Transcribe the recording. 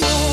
Yeah.